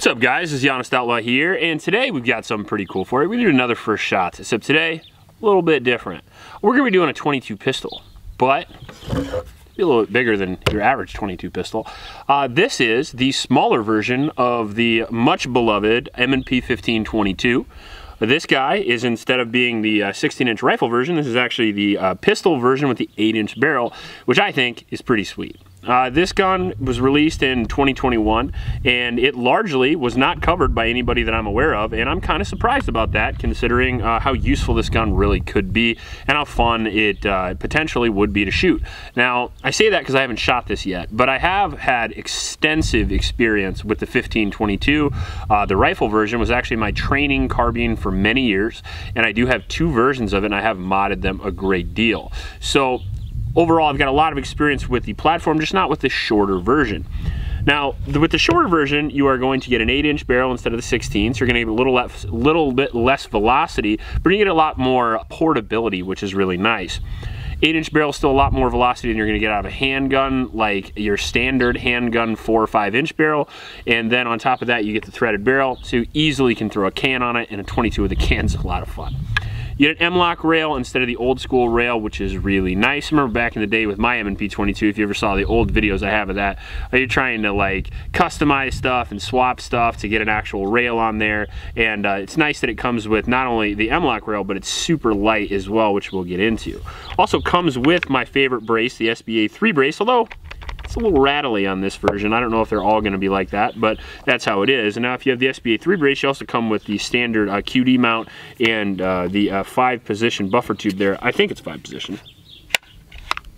What's up guys, it's Honest Outlaw here, and today we've got something pretty cool for you. We do another first shot, except today, a little bit different. We're gonna be doing a 22 pistol, but be a little bit bigger than your average 22 pistol. Uh, this is the smaller version of the much beloved M&P 1522. This guy is instead of being the uh, 16 inch rifle version, this is actually the uh, pistol version with the 8 inch barrel, which I think is pretty sweet. Uh, this gun was released in 2021 and it largely was not covered by anybody that I'm aware of and I'm kind of surprised about that considering uh, how useful this gun really could be and how fun it uh, potentially would be to shoot. Now I say that because I haven't shot this yet but I have had extensive experience with the 1522. Uh, the rifle version was actually my training carbine for many years and I do have two versions of it and I have modded them a great deal. So overall, I've got a lot of experience with the platform, just not with the shorter version. Now, with the shorter version, you are going to get an 8 inch barrel instead of the 16, so you're going to get a little, less, little bit less velocity, but you get a lot more portability, which is really nice. 8 inch barrel still a lot more velocity than you're going to get out of a handgun, like your standard handgun 4 or 5 inch barrel. And then on top of that, you get the threaded barrel, so you easily can throw a can on it, and a 22 with a can's a lot of fun. You get an M-LOK rail instead of the old school rail, which is really nice. I remember back in the day with my M&P 22, if you ever saw the old videos I have of that, you're trying to like customize stuff and swap stuff to get an actual rail on there. And uh, it's nice that it comes with not only the M-LOK rail, but it's super light as well, which we'll get into. Also comes with my favorite brace, the SBA 3 brace, although it's a little rattly on this version. I don't know if they're all going to be like that, but that's how it is. And now if you have the SBA 3 brace, you also come with the standard uh, QD mount and uh, the uh, five position buffer tube there. I think it's five position.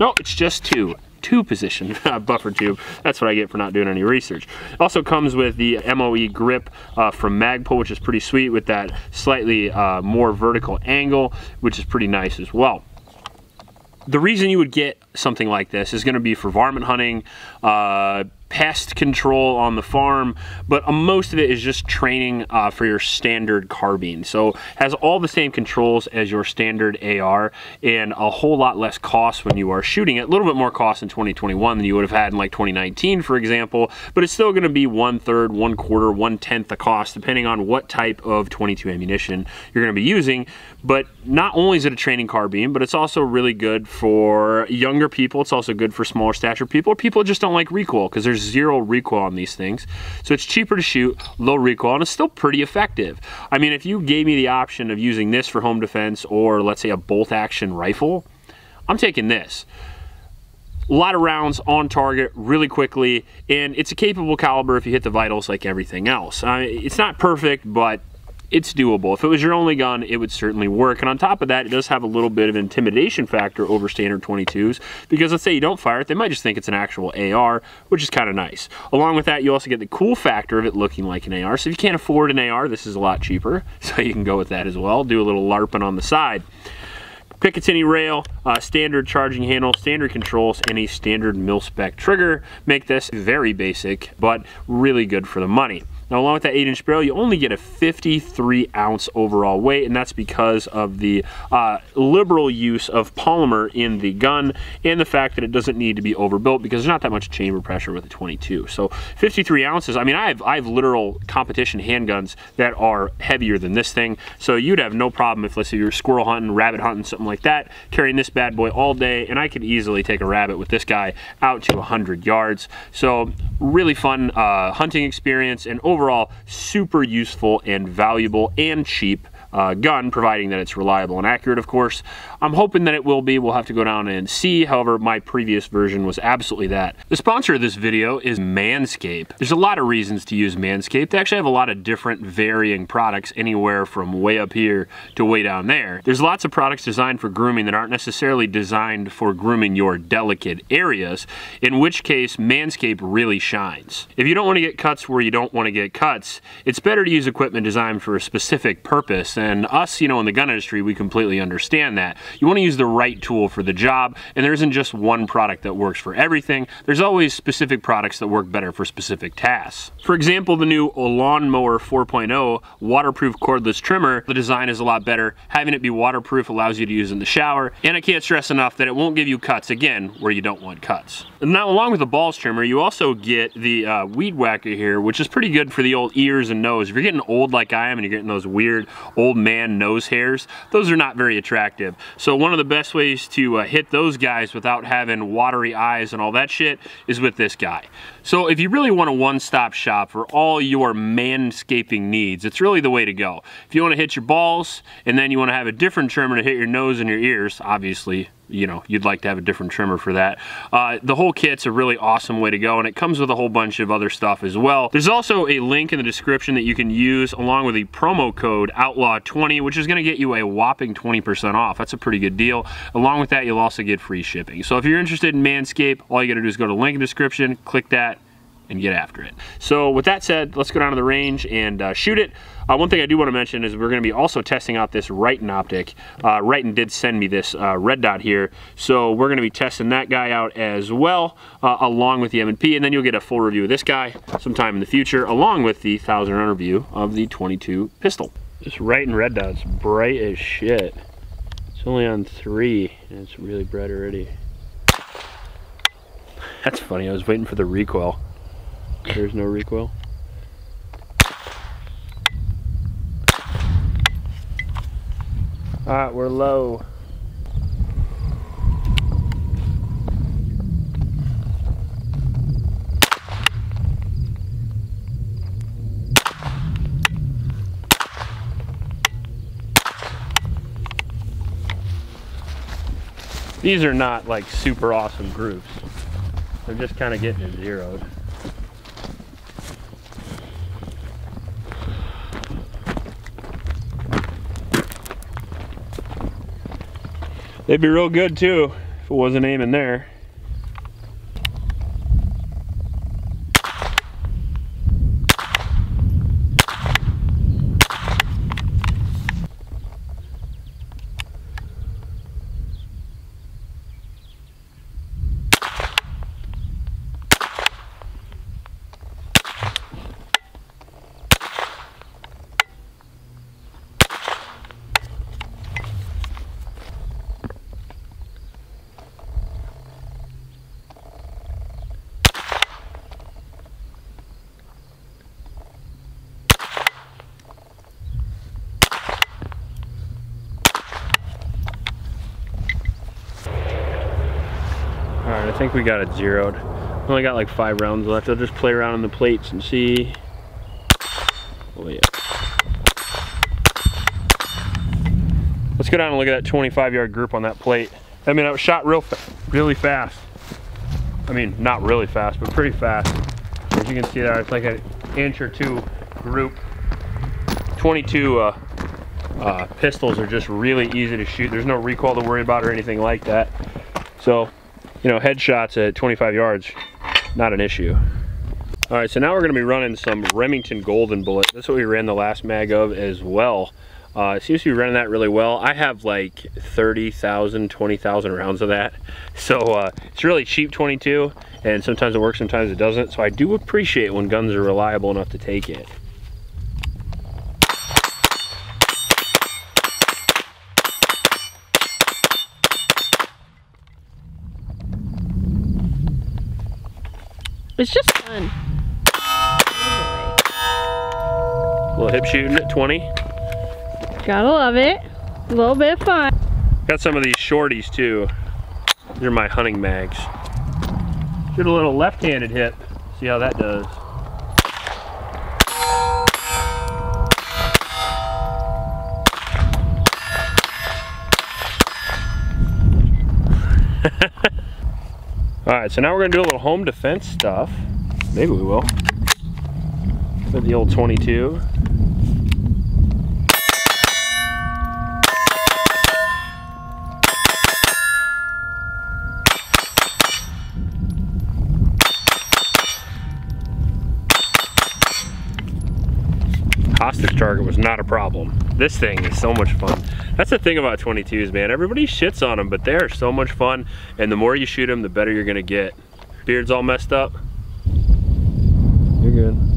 No, it's just two two position buffer tube. That's what I get for not doing any research. It Also comes with the MOE grip uh, from Magpul, which is pretty sweet with that slightly uh, more vertical angle, which is pretty nice as well the reason you would get something like this is going to be for varmint hunting, uh, pest control on the farm, but uh, most of it is just training uh, for your standard carbine. So has all the same controls as your standard AR and a whole lot less cost when you are shooting it. A little bit more cost in 2021 than you would have had in like 2019, for example, but it's still gonna be one third, one quarter, one tenth the cost, depending on what type of 22 ammunition you're gonna be using. But not only is it a training carbine, but it's also really good for younger people. It's also good for smaller stature people, people just don't like recoil because there's zero recoil on these things. So it's cheaper to shoot, low recoil, and it's still pretty effective. I mean, if you gave me the option of using this for home defense or let's say a bolt action rifle, I'm taking this a lot of rounds on target really quickly and it's a capable caliber if you hit the vitals like everything else uh, it's not perfect but it's doable. If it was your only gun, it would certainly work. And on top of that, it does have a little bit of intimidation factor over standard 22s because let's say you don't fire it, they might just think it's an actual AR, which is kind of nice. Along with that, you also get the cool factor of it looking like an AR. So if you can't afford an AR, this is a lot cheaper. So you can go with that as well. Do a little LARPing on the side. Picatinny rail, uh, standard charging handle, standard controls, and a standard mil-spec trigger make this very basic, but really good for the money. Now along with that 8 inch barrel, you only get a 53 ounce overall weight, and that's because of the uh, liberal use of polymer in the gun and the fact that it doesn't need to be overbuilt because there's not that much chamber pressure with a 22. So 53 ounces, I mean, I have, I have literal competition handguns that are heavier than this thing, so you'd have no problem if, let's say you're squirrel hunting, rabbit hunting, something like that, carrying this bad boy all day, and I could easily take a rabbit with this guy out to 100 yards. So really fun uh, hunting experience, and overall overall super useful and valuable and cheap uh, gun, providing that it's reliable and accurate, of course. I'm hoping that it will be. We'll have to go down and see. However, my previous version was absolutely that. The sponsor of this video is Manscaped. There's a lot of reasons to use Manscaped. They actually have a lot of different varying products, anywhere from way up here to way down there. There's lots of products designed for grooming that aren't necessarily designed for grooming your delicate areas, in which case Manscaped really shines. If you don't want to get cuts where you don't want to get cuts, it's better to use equipment designed for a specific purpose And us, you know, in the gun industry, we completely understand that. You want to use the right tool for the job, and there isn't just one product that works for everything. There's always specific products that work better for specific tasks. For example, the new Lawnmower 4.0 waterproof cordless trimmer, the design is a lot better. Having it be waterproof allows you to use in the shower, and I can't stress enough that it won't give you cuts, again, where you don't want cuts. And now, along with the balls trimmer, you also get the uh, weed whacker here, which is pretty good for the old ears and nose. If you're getting old like I am and you're getting those weird old man nose hairs, those are not very attractive. So one of the best ways to uh, hit those guys without having watery eyes and all that shit is with this guy. So if you really want a one-stop shop for all your manscaping needs, it's really the way to go. If you want to hit your balls and then you want to have a different trimmer to hit your nose and your ears, obviously you know, you'd like to have a different trimmer for that. Uh, the whole kit's a really awesome way to go and it comes with a whole bunch of other stuff as well. There's also a link in the description that you can use along with the promo code OUTLAW20 which is going to get you a whopping 20% off. That's a pretty good deal. Along with that you'll also get free shipping. So if you're interested in Manscaped, all you got to do is go to the link in the description, click that, and get after it. So with that said, let's go down to the range and uh, shoot it. Uh, one thing I do want to mention is we're going to be also testing out this Riton optic. Uh, Riton did send me this uh, red dot here, so we're going to be testing that guy out as well, uh, along with the M&P, and then you'll get a full review of this guy sometime in the future, along with the 1000 round review of the 22 pistol. This Riton red dot's bright as shit. It's only on three, and it's really bright already. That's funny, I was waiting for the recoil. There's no recoil. Alright, we're low. These are not like super awesome groups. They're just kind of getting zeroed. They'd be real good too if it wasn't aiming there. I think we got it zeroed. Only got like five rounds left. I'll just play around on the plates and see. Oh yeah. Let's go down and look at that 25 yard group on that plate. I mean, I was shot real, fa really fast. I mean, not really fast, but pretty fast. As you can see there, it's like an inch or two group. 22 uh, uh, pistols are just really easy to shoot. There's no recoil to worry about or anything like that. So you know, headshots at 25 yards, not an issue. All right, so now we're gonna be running some Remington Golden Bullet. That's what we ran the last mag of as well. Uh, it seems to be running that really well. I have like 30,000, 20,000 rounds of that. So uh, it's really cheap 22 and sometimes it works, sometimes it doesn't. So I do appreciate when guns are reliable enough to take it. It's just fun. Little hip shooting at 20. Gotta love it. A little bit of fun. Got some of these shorties too. They're my hunting mags. Shoot a little left-handed hip. See how that does. All right, so now we're gonna do a little home defense stuff. Maybe we will. With the old 22. Hostage target was not a problem. This thing is so much fun. That's the thing about 22s, man. Everybody shits on them, but they are so much fun. And the more you shoot them, the better you're gonna get. Beard's all messed up. You're good.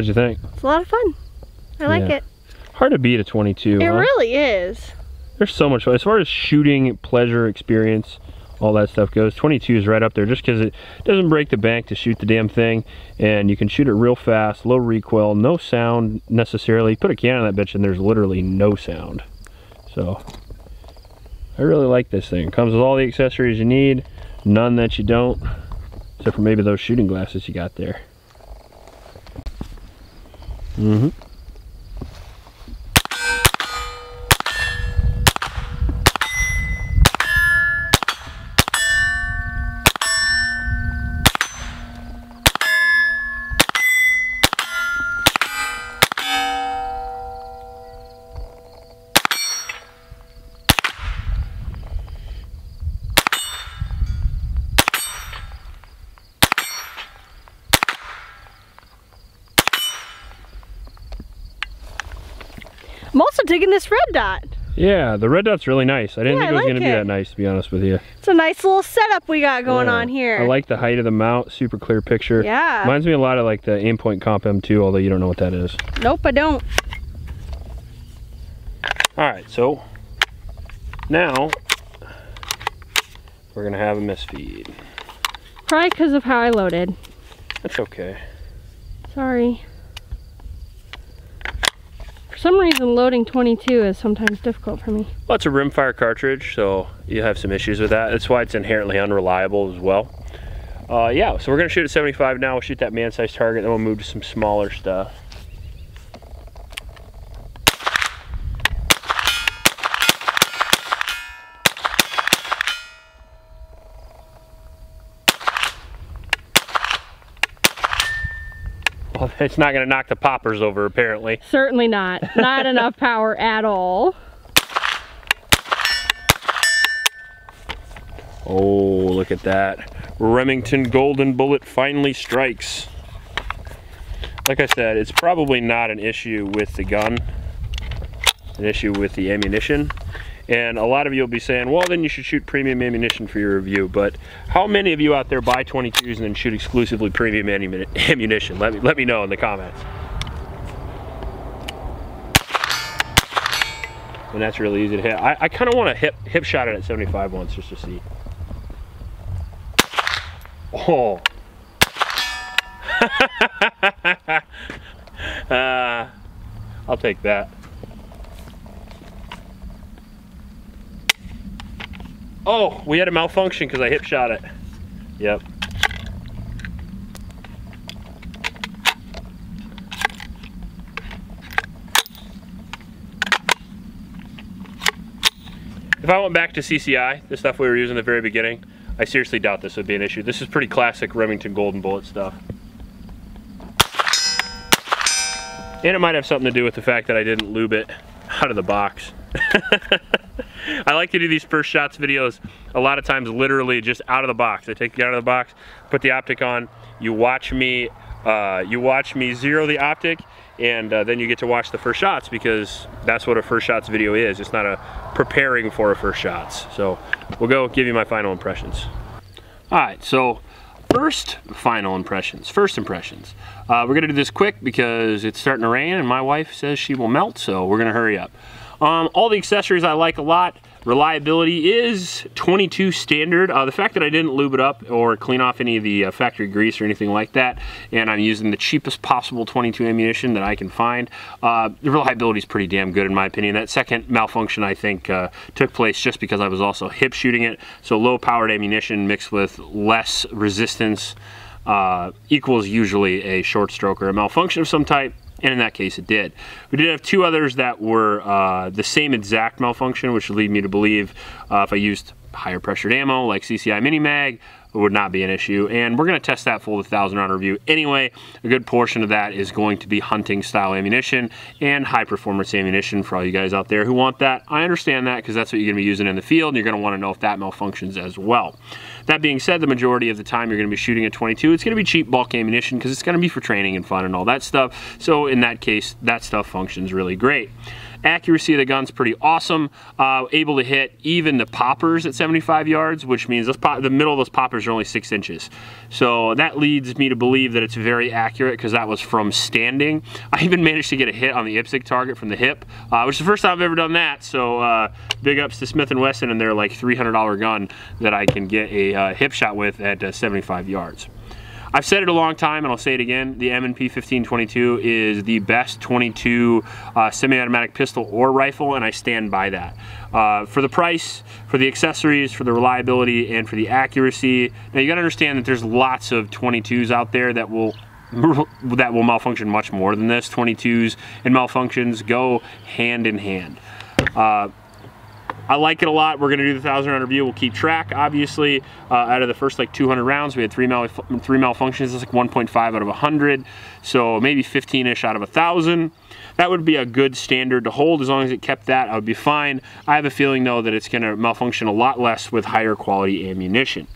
What'd you think? It's a lot of fun. I like Yeah. it. Hard to beat a 22. It huh? really is. There's so much fun. As far as shooting, pleasure, experience, all that stuff goes, 22 is right up there just because it doesn't break the bank to shoot the damn thing. And you can shoot it real fast, low recoil, no sound necessarily. Put a can on that bitch and there's literally no sound. So, I really like this thing. Comes with all the accessories you need, none that you don't, except for maybe those shooting glasses you got there. Mm-hmm. I'm also digging this red dot. Yeah, the red dot's really nice. I didn't Yeah, think it was like going to be that nice, to be honest with you. It's a nice little setup we got going Yeah. on here. I like the height of the mount, super clear picture. Yeah. Reminds me a lot of like the Aimpoint Comp M2, although you don't know what that is. Nope, I don't. All right, so now we're gonna have a misfeed. Probably because of how I loaded. That's okay. Sorry. Some reason, loading 22 is sometimes difficult for me. Well, it's a rimfire cartridge, so you have some issues with that. That's why it's inherently unreliable as well. Uh, yeah, so we're gonna shoot at 75 now. We'll shoot that man-sized target, then we'll move to some smaller stuff. It's not gonna knock the poppers over, apparently. Certainly not. Not enough power at all. Oh, look at that. Remington Golden Bullet finally strikes. Like I said, it's probably not an issue with the gun, an issue with the ammunition. And a lot of you will be saying, well, then you should shoot premium ammunition for your review. But how many of you out there buy 22s and then shoot exclusively premium ammunition? Let me, let me know in the comments. And that's really easy to hit. I, I kind of want to hip, hip shot it at 75 once just to see. Oh. uh, I'll take that. Oh, we had a malfunction because I hip shot it. Yep. If I went back to CCI, the stuff we were using at the very beginning, I seriously doubt this would be an issue. This is pretty classic Remington Golden Bullet stuff. And it might have something to do with the fact that I didn't lube it out of the box. I like to do these first shots videos a lot of times literally just out of the box. I take it out of the box, put the optic on, you watch me uh, you watch me zero the optic and uh, then you get to watch the first shots because that's what a first shots video is. It's not a preparing for a first shots. So we'll go give you my final impressions. All right, so first final impressions, first impressions. Uh, we're gonna do this quick because it's starting to rain and my wife says she will melt, so we're gonna hurry up. Um, all the accessories I like a lot. Reliability is 22 standard. Uh, the fact that I didn't lube it up or clean off any of the uh, factory grease or anything like that, and I'm using the cheapest possible 22 ammunition that I can find, uh, the reliability is pretty damn good in my opinion. That second malfunction I think uh, took place just because I was also hip shooting it. So low powered ammunition mixed with less resistance uh, equals usually a short stroke or a malfunction of some type and in that case it did. We did have two others that were uh, the same exact malfunction, which would lead me to believe uh, if I used higher pressured ammo like CCI Mini Mag, would not be an issue. And we're gonna test that full with 1000 round review anyway. A good portion of that is going to be hunting style ammunition and high performance ammunition for all you guys out there who want that. I understand that because that's what you're gonna be using in the field and you're gonna wanna know if that malfunctions as well. That being said, the majority of the time you're gonna be shooting at 22, it's gonna be cheap bulk ammunition because it's gonna be for training and fun and all that stuff. So in that case, that stuff functions really great. Accuracy of the gun's pretty awesome. Uh, able to hit even the poppers at 75 yards, which means the middle of those poppers are only six inches. So that leads me to believe that it's very accurate because that was from standing. I even managed to get a hit on the IPSC target from the hip, uh, which is the first time I've ever done that. So uh, big ups to Smith & Wesson and their like $300 gun that I can get a uh, hip shot with at uh, 75 yards. I've said it a long time and I'll say it again, the M&P 1522 is the best 22 uh, semi-automatic pistol or rifle and I stand by that. Uh, for the price, for the accessories, for the reliability, and for the accuracy. Now you gotta understand that there's lots of 22s out there that will that will malfunction much more than this. 22s and malfunctions go hand in hand. Uh, I like it a lot. We're gonna do the 1,000 round review. We'll keep track, obviously. Uh, out of the first like 200 rounds, we had three, mal three malfunctions. That's like 1.5 out of 100. So maybe 15-ish out of 1,000. That would be a good standard to hold. As long as it kept that, I would be fine. I have a feeling though that it's gonna malfunction a lot less with higher quality ammunition.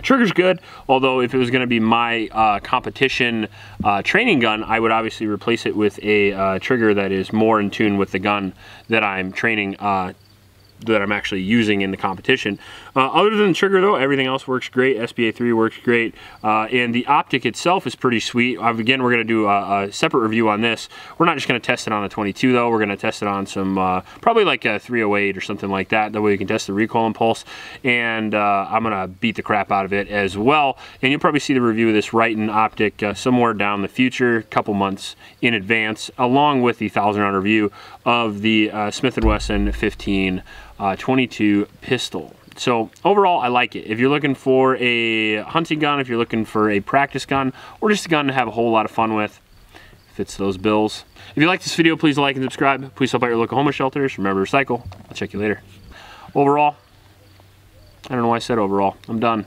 Trigger's good, although if it was going to be my uh, competition uh, training gun, I would obviously replace it with a uh, trigger that is more in tune with the gun that I'm training uh, that I'm actually using in the competition. Uh, other than the trigger though, everything else works great. SBA 3 works great. Uh, and the optic itself is pretty sweet. Uh, again, we're gonna do a, a, separate review on this. We're not just gonna test it on a 22 though. We're gonna test it on some, uh, probably like a 308 or something like that. That way you can test the recoil impulse. And uh, I'm gonna beat the crap out of it as well. And you'll probably see the review of this Riton optic uh, somewhere down the future, a couple months in advance, along with the 1000 round review of the Smith & Wesson 15 uh, 22 pistol. So overall, I like it. If you're looking for a hunting gun, if you're looking for a practice gun, or just a gun to have a whole lot of fun with, fits those bills. If you like this video, please like and subscribe. Please help out your local homeless shelters. Remember to recycle. I'll check you later. Overall, I don't know why I said overall. I'm done.